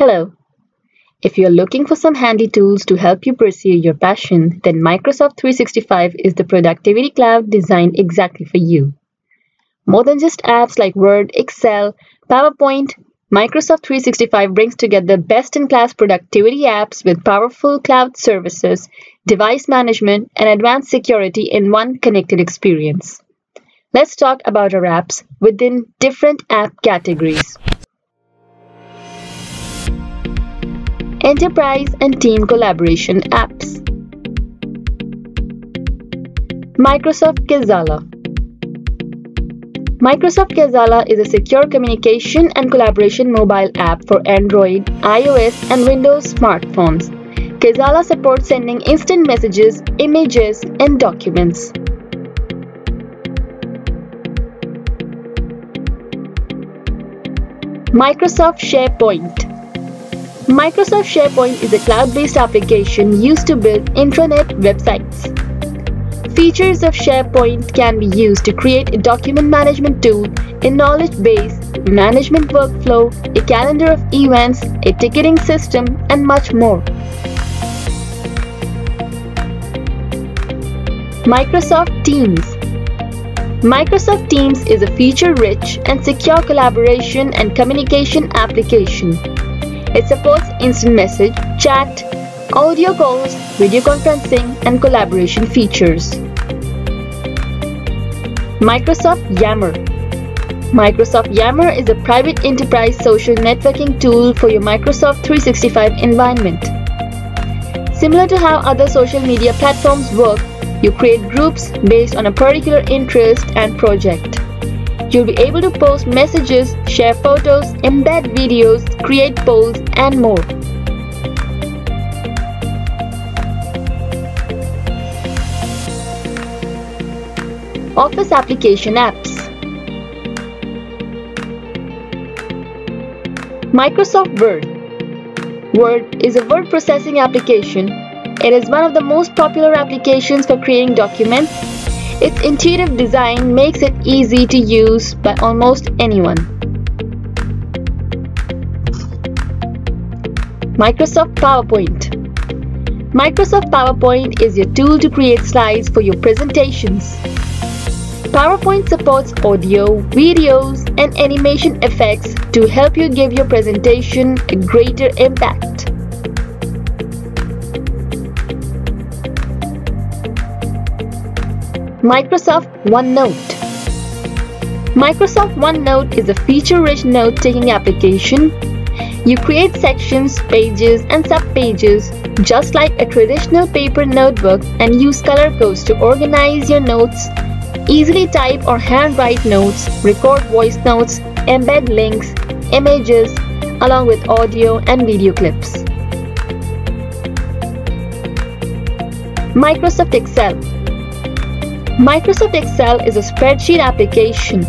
Hello. If you're looking for some handy tools to help you pursue your passion, then Microsoft 365 is the productivity cloud designed exactly for you. More than just apps like Word, Excel, PowerPoint, Microsoft 365 brings together best-in-class productivity apps with powerful cloud services, device management, and advanced security in one connected experience. Let's talk about our apps within different app categories. Enterprise and Team Collaboration Apps Microsoft Kaizala Microsoft Kaizala is a secure communication and collaboration mobile app for Android, iOS, and Windows smartphones. Kaizala supports sending instant messages, images, and documents. Microsoft SharePoint Microsoft SharePoint is a cloud-based application used to build intranet websites. Features of SharePoint can be used to create a document management tool, a knowledge base, management workflow, a calendar of events, a ticketing system, and much more. Microsoft Teams Microsoft Teams is a feature-rich and secure collaboration and communication application. It supports instant message, chat, audio calls, video conferencing, and collaboration features. Microsoft Yammer Microsoft Yammer is a private enterprise social networking tool for your Microsoft 365 environment. Similar to how other social media platforms work, you create groups based on a particular interest and project. You'll be able to post messages, share photos, embed videos, create polls, and more. Office Application Apps Microsoft Word Word is a word processing application. It is one of the most popular applications for creating documents its intuitive design makes it easy to use by almost anyone. Microsoft PowerPoint Microsoft PowerPoint is your tool to create slides for your presentations. PowerPoint supports audio, videos, and animation effects to help you give your presentation a greater impact. Microsoft OneNote Microsoft OneNote is a feature-rich note-taking application. You create sections, pages, and subpages just like a traditional paper notebook and use color codes to organize your notes, easily type or handwrite notes, record voice notes, embed links, images, along with audio and video clips. Microsoft Excel Microsoft Excel is a spreadsheet application.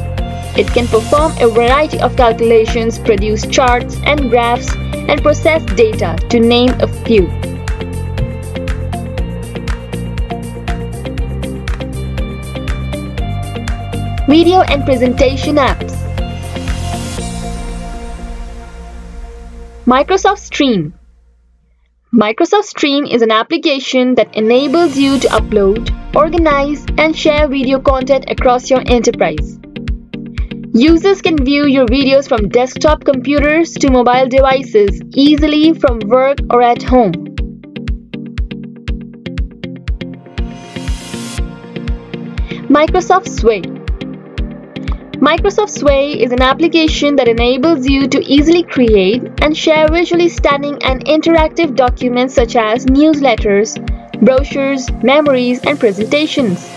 It can perform a variety of calculations, produce charts and graphs, and process data, to name a few. Video and presentation apps. Microsoft Stream Microsoft Stream is an application that enables you to upload, organize, and share video content across your enterprise. Users can view your videos from desktop computers to mobile devices easily from work or at home. Microsoft Sway Microsoft Sway is an application that enables you to easily create and share visually stunning and interactive documents such as newsletters, brochures, memories, and presentations.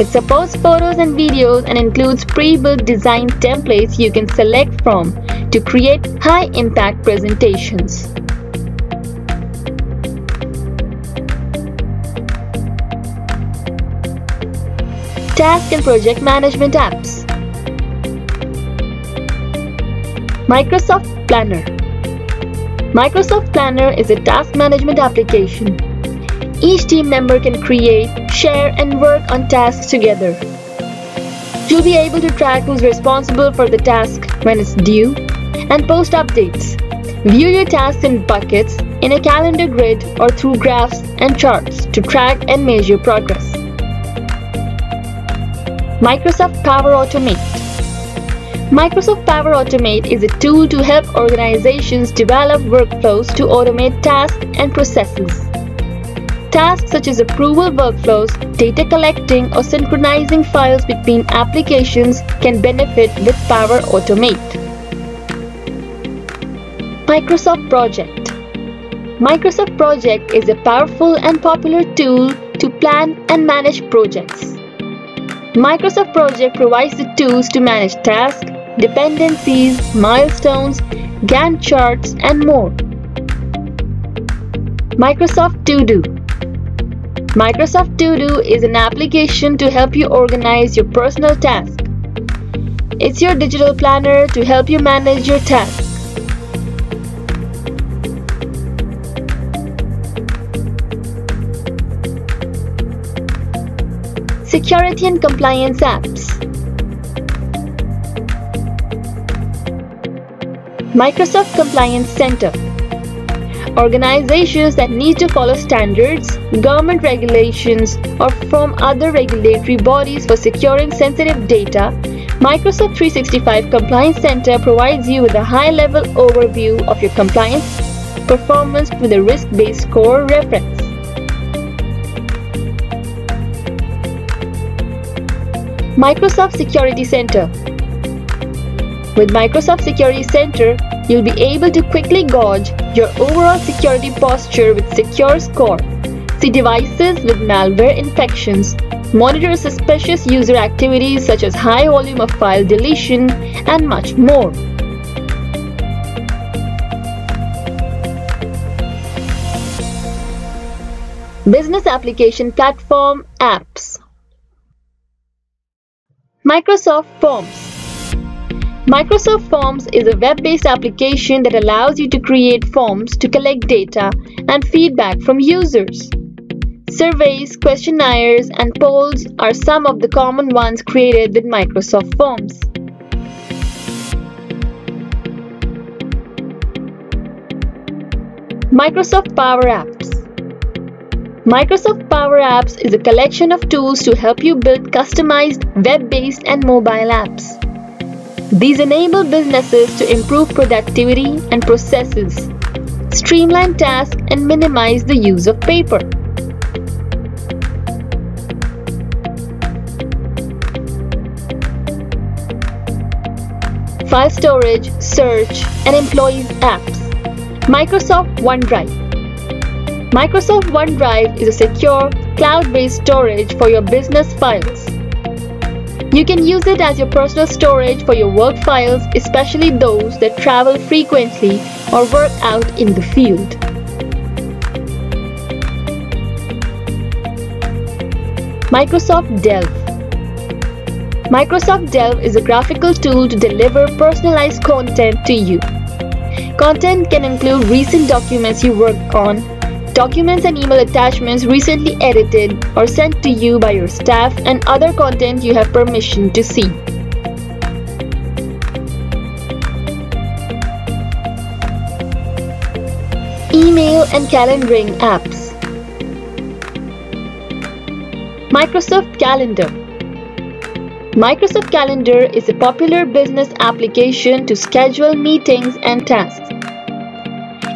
It supports photos and videos and includes pre-built design templates you can select from to create high-impact presentations. Task and Project Management Apps Microsoft Planner Microsoft Planner is a task management application. Each team member can create, share, and work on tasks together. You'll be able to track who's responsible for the task when it's due and post updates. View your tasks in buckets, in a calendar grid, or through graphs and charts to track and measure progress. Microsoft Power Automate Microsoft Power Automate is a tool to help organizations develop workflows to automate tasks and processes. Tasks such as approval workflows, data collecting, or synchronizing files between applications can benefit with Power Automate. Microsoft Project Microsoft Project is a powerful and popular tool to plan and manage projects. Microsoft Project provides the tools to manage tasks, dependencies, milestones, Gantt charts, and more. Microsoft To Do Microsoft To Do is an application to help you organize your personal tasks. It's your digital planner to help you manage your tasks. Security and compliance apps Microsoft Compliance Center Organizations that need to follow standards, government regulations, or from other regulatory bodies for securing sensitive data, Microsoft 365 Compliance Center provides you with a high-level overview of your compliance performance with a risk-based score reference. Microsoft Security Center with Microsoft Security Center, you'll be able to quickly gauge your overall security posture with Secure Score, see devices with malware infections, monitor suspicious user activities such as high volume of file deletion, and much more. Business Application Platform Apps. Microsoft Forms Microsoft Forms is a web-based application that allows you to create forms to collect data and feedback from users. Surveys, questionnaires, and polls are some of the common ones created with Microsoft Forms. Microsoft Power Apps Microsoft Power Apps is a collection of tools to help you build customized web-based and mobile apps. These enable businesses to improve productivity and processes, streamline tasks, and minimize the use of paper. File storage, search, and employees apps. Microsoft OneDrive. Microsoft OneDrive is a secure, cloud-based storage for your business files. You can use it as your personal storage for your work files, especially those that travel frequently or work out in the field. Microsoft Delve Microsoft Delve is a graphical tool to deliver personalized content to you. Content can include recent documents you worked on, Documents and email attachments recently edited or sent to you by your staff and other content you have permission to see. Email and calendaring apps. Microsoft Calendar. Microsoft Calendar is a popular business application to schedule meetings and tasks.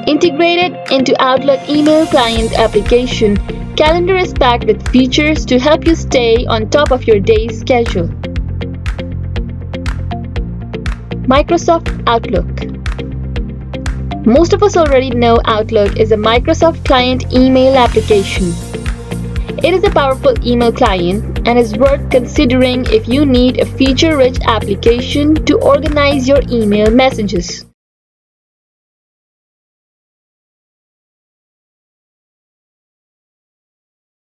Integrated into Outlook email client application, Calendar is packed with features to help you stay on top of your day's schedule. Microsoft Outlook Most of us already know Outlook is a Microsoft client email application. It is a powerful email client and is worth considering if you need a feature-rich application to organize your email messages.